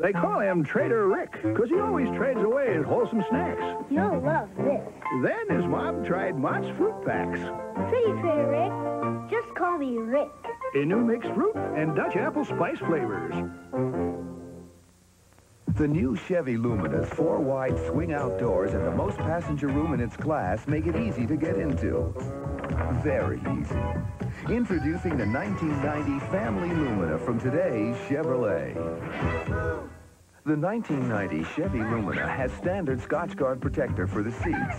They call him Trader Rick, because he always trades away his wholesome snacks. You'll love this. Then his mom tried Mott's fruit packs. Pretty Trader Rick. Just call me Rick. In new mixed fruit and Dutch apple spice flavors. The new Chevy Lumina's four wide swing outdoors and the most passenger room in its class make it easy to get into. Very easy. Introducing the 1990 Family Lumina from today's Chevrolet. The 1990 Chevy Lumina has standard Scotchgard protector for the seats.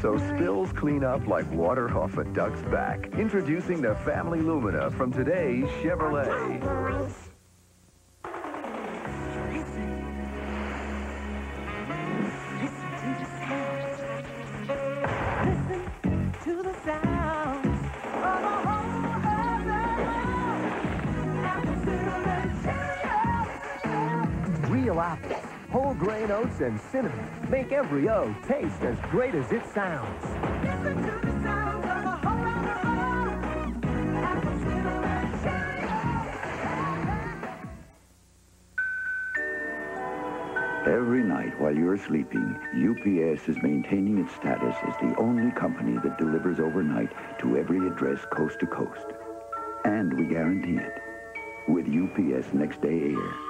So spills clean up like water off a duck's back. Introducing the Family Lumina from today's Chevrolet. Real apples, whole grain oats, and cinnamon make every O taste as great as it sounds. Every night while you're sleeping, UPS is maintaining its status as the only company that delivers overnight to every address coast to coast. And we guarantee it with UPS Next Day Air.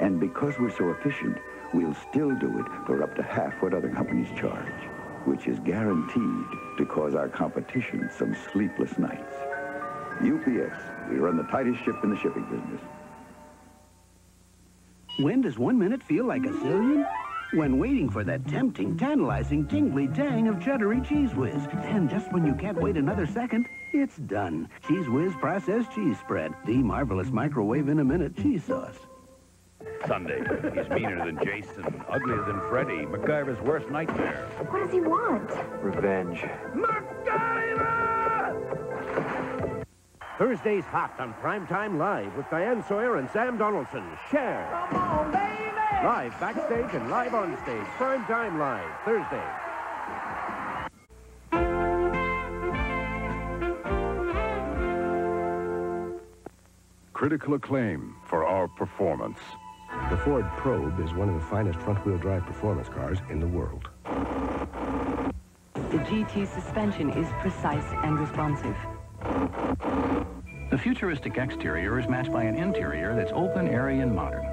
And because we're so efficient, we'll still do it for up to half what other companies charge, which is guaranteed to cause our competition some sleepless nights. UPS, we run the tightest ship in the shipping business. When does one minute feel like a zillion? When waiting for that tempting, tantalizing, tingly tang of cheddary Cheez Whiz. Then, just when you can't wait another second, it's done. Cheez Whiz processed cheese spread. The marvelous microwave in a minute cheese sauce. Sunday. He's meaner than Jason, uglier than Freddy, MacGyver's worst nightmare. What does he want? Revenge. MacGyver! Thursday's Hot on Primetime Live with Diane Sawyer and Sam Donaldson. Share. Come on, baby! Live backstage and live on stage. Primetime Live, Thursday. Critical acclaim for our performance. The Ford Probe is one of the finest front-wheel drive performance cars in the world. The GT suspension is precise and responsive. The futuristic exterior is matched by an interior that's open, airy, and modern.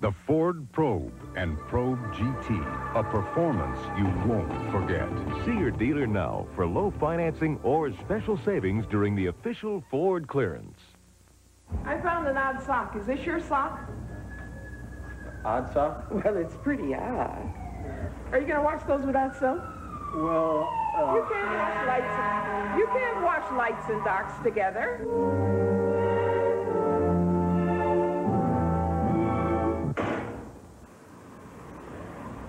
The Ford Probe and Probe GT, a performance you won't forget. See your dealer now for low financing or special savings during the official Ford clearance. I found an odd sock. Is this your sock? Odd sock? Well, it's pretty odd. Are you going to wash those without soap? Well, uh... You can't wash lights and, you can't wash lights and darks together.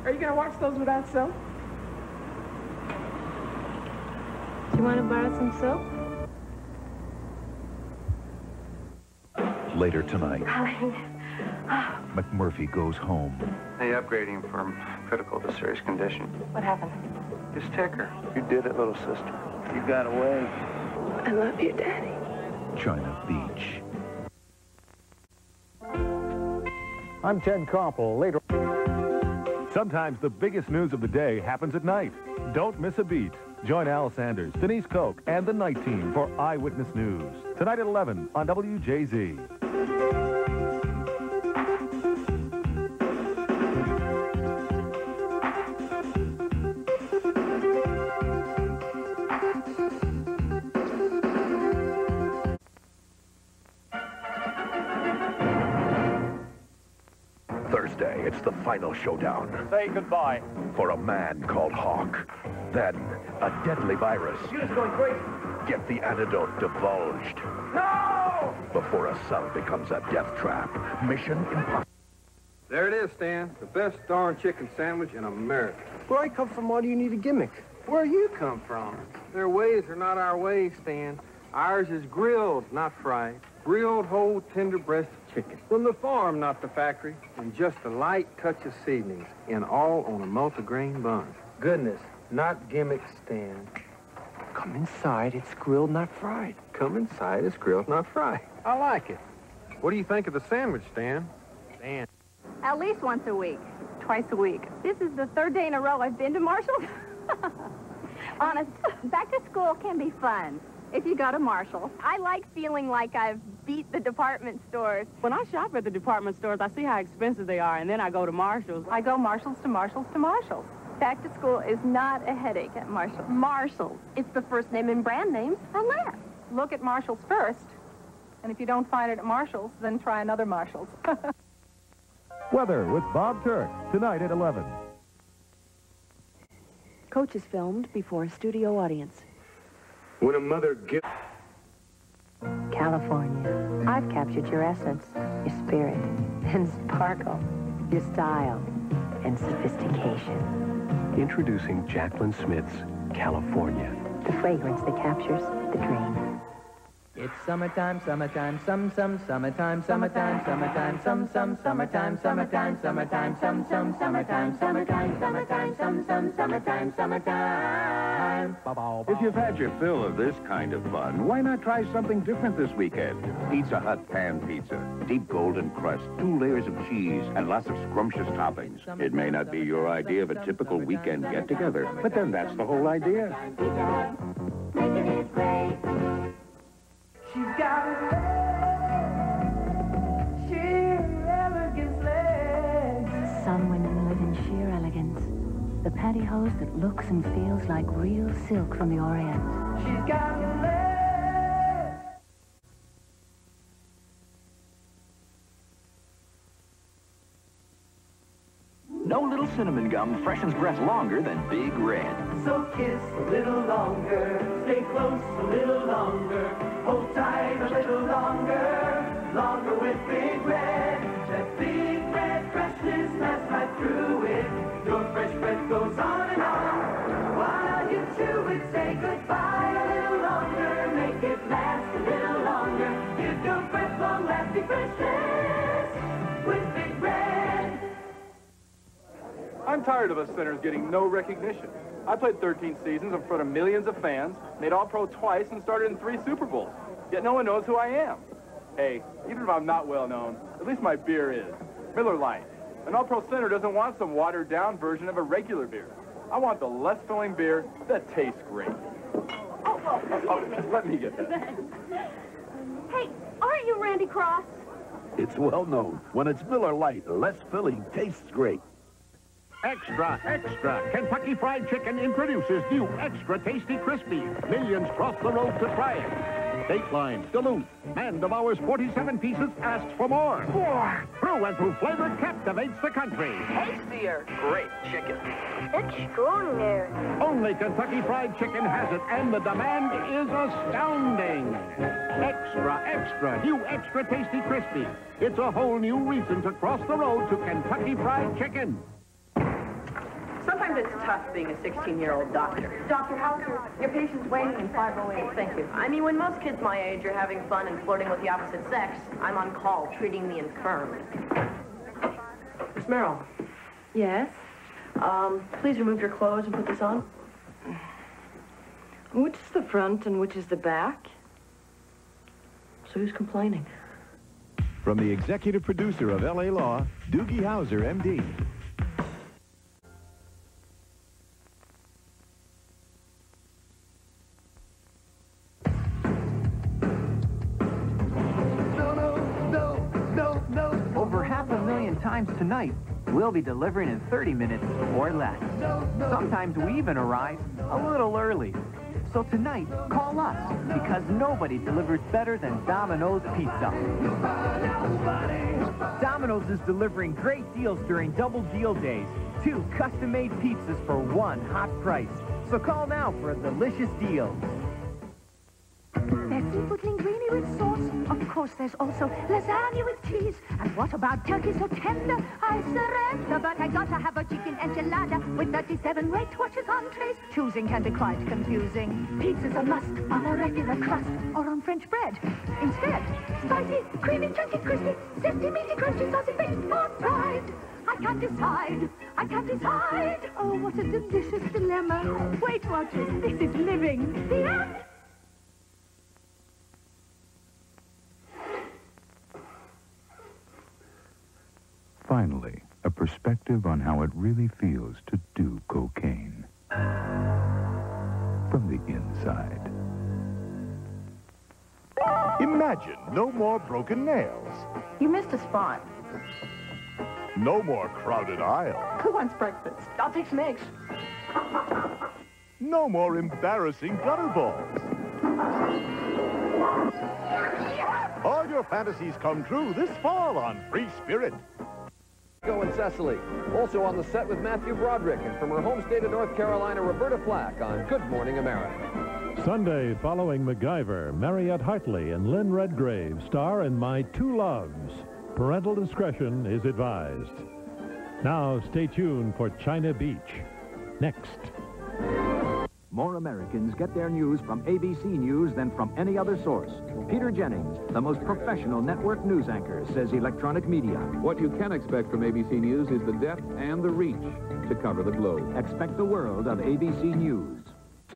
Are you going to wash those without soap? Do you want to borrow some soap? Later tonight, Darling. McMurphy goes home. They upgraded him from critical to serious condition. What happened? His ticker. You did it, little sister. You got away. I love you, Daddy. China Beach. I'm Ted Koppel. Later. Sometimes the biggest news of the day happens at night. Don't miss a beat. Join Al Sanders, Denise Koch, and the night team for Eyewitness News. Tonight at 11 on WJZ. The final showdown. Say goodbye. For a man called Hawk. Then, a deadly virus. You're just going crazy. Get the antidote divulged. No! Before a cell becomes a death trap. Mission impossible. There it is, Stan. The best darn chicken sandwich in America. Where I come from, why do you need a gimmick? Where you come from? Their ways are not our ways, Stan. Ours is grilled, not fried. Grilled whole tender breast chicken. From the farm, not the factory. And just a light touch of seasonings. And all on a multigrain bun. Goodness, not gimmick, Stan. Come inside, it's grilled, not fried. Come inside, it's grilled, not fried. I like it. What do you think of the sandwich, Stan? Stan. At least once a week. Twice a week. This is the third day in a row I've been to Marshall's. Honest, back to school can be fun if you got a Marshall's. I like feeling like I've beat the department stores. When I shop at the department stores, I see how expensive they are, and then I go to Marshall's. I go Marshalls to Marshalls to Marshalls. Back to school is not a headache at Marshall's. Marshalls. It's the first name in brand names unless. Look at Marshalls first. And if you don't find it at Marshalls, then try another Marshalls. Weather with Bob Turk, tonight at 11. Coach is filmed before a studio audience. When a mother gives... California. I've captured your essence, your spirit, and sparkle, your style, and sophistication. Introducing Jaclyn Smith's California. The fragrance that captures the dream. It's summertime, summertime, some, some, summertime, summertime, summertime, some, some, summertime, summertime, summertime, some, some, summertime, summertime, summertime, some, some, summertime, summertime. If you've had your fill of this kind of fun, why not try something different this weekend? Pizza Hut Pan Pizza. Deep golden crust, two layers of cheese, and lots of scrumptious toppings. It may not be your idea of a typical weekend get-together, but then that's the whole idea. The pantyhose that looks and feels like real silk from the Orient. She's got legs. No little cinnamon gum freshens breath longer than Big Red. So kiss a little longer, stay close a little longer, hold tight a little longer, longer with Big Red. Goes on and on. You chew it, say goodbye a little longer, make it last a little longer. Breath long-lasting freshness with Big Red. I'm tired of us centers getting no recognition. I played 13 seasons in front of millions of fans, made All-Pro twice, and started in three Super Bowls. Yet no one knows who I am. Hey, even if I'm not well known, at least my beer is. Miller Lite. An All-Pro center doesn't want some watered-down version of a regular beer. I want the less filling beer that tastes great. Oh, oh, Oh, let me get that. Hey, aren't you Randy Cross? It's well known. When it's Miller Lite, less filling tastes great. Extra, extra. Kentucky Fried Chicken introduces new extra tasty crispy. Millions cross the road to try it. Dateline, Duluth, man devours 47 pieces, asks for more. Through and through flavor captivates the country. Tastier. Great chicken. Extraordinary. Only Kentucky Fried Chicken has it, and the demand is astounding. Extra, extra, new extra tasty crispy. It's a whole new reason to cross the road to Kentucky Fried Chicken. Sometimes it's tough being a 16-year-old doctor. Doctor, how's your, your patient's waiting in 508? Thank you. I mean, when most kids my age are having fun and flirting with the opposite sex, I'm on call treating the infirm. Miss Merrill. Yes? Um, please remove your clothes and put this on. Which is the front and which is the back? So who's complaining? From the executive producer of L.A. Law, Doogie Howser, M.D. tonight, we'll be delivering in 30 minutes or less. Sometimes we even arrive a little early. So tonight, call us, because nobody delivers better than Domino's Pizza. Domino's is delivering great deals during Double Deal Days. Two custom-made pizzas for one hot price. So call now for a delicious deal. There's seafood linguine with sauce. Of course, there's also lasagna with cheese. And what about turkey so tender? I surrender, but I gotta have a chicken enchilada with 37 Weight Watchers entrees. Choosing can be quite confusing. Pizza's a must on a regular crust or on French bread. Instead, spicy, creamy, chunky, crispy, zesty, meaty, crunchy, saucy, baked for pride. I can't decide. I can't decide. Oh, what a delicious dilemma. Weight Watchers, this is living. The end. finally, a perspective on how it really feels to do cocaine. From the inside. Imagine no more broken nails, You missed a spot. no more crowded aisle, Who wants breakfast? I'll take some eggs. no more embarrassing gutter balls. All your fantasies come true this fall on Free Spirit. Go and Cecily. Also on the set with Matthew Broderick and from her home state of North Carolina, Roberta Flack on Good Morning America. Sunday, following MacGyver, Mariette Hartley and Lynn Redgrave star in My Two Loves. Parental discretion is advised. Now, stay tuned for China Beach. Next. More Americans get their news from ABC News than from any other source. Peter Jennings, the most professional network news anchor, says electronic media. What you can expect from ABC News is the depth and the reach to cover the globe. Expect the world of ABC News.